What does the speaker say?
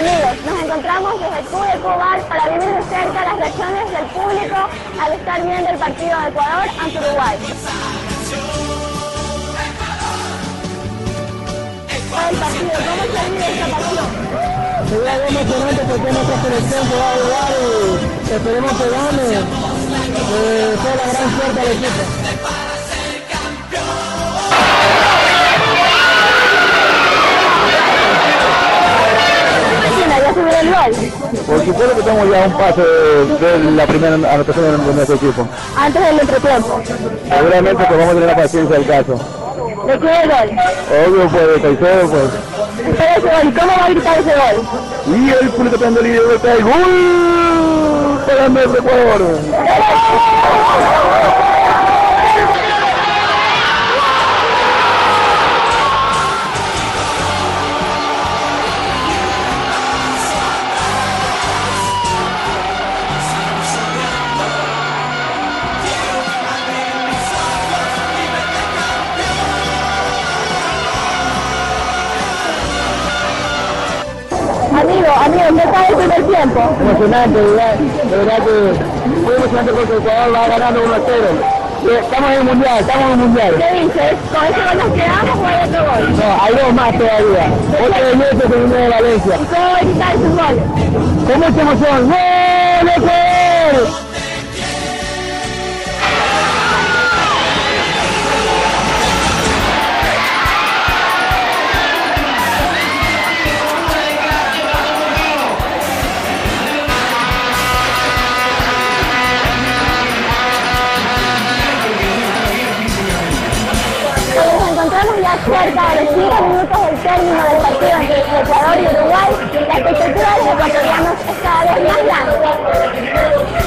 Amigos, nos encontramos desde el Club para vivir de cerca las reacciones del público al estar viendo el partido de Ecuador ante Uruguay. el partido? ¿Cómo se vive esta pasión? Sería algo emocionante porque nuestra selección se va a jugar y esperemos que gane. Eh, toda la gran suerte al equipo. El gol? Por supuesto que tengo ya un pase de, la primera anotación de nuestro equipo. Antes del entretiempo. Seguramente que vamos a tener la paciencia del caso. ¿De quién el gol? Obvio, pues, de Caicedo, pues. Espera ese gol, ¿cómo va a gritar ese gol? Y el público prende el líder del gol para el Ecuador. Amigo, amigo, ¿qué tal el primer tiempo? Emocionante, de verdad, de verdad que muy emocionante porque Ecuador va ganando 1 a 0. Estamos en el mundial, estamos en el mundial. ¿Qué dices? ¿Con ese gol nos quedamos o hay otro gol? No, hay dos más todavía. Otro de Nieto que viene de Valencia. ¿Y cómo va a quitar sus goles? Con mucha emoción. ¡Gol, Ecuador! Estamos ya cerca de los 5 minutos del término del partido entre Ecuador y Uruguay. La expectativa de los ecuatorianos es cada vez más grande.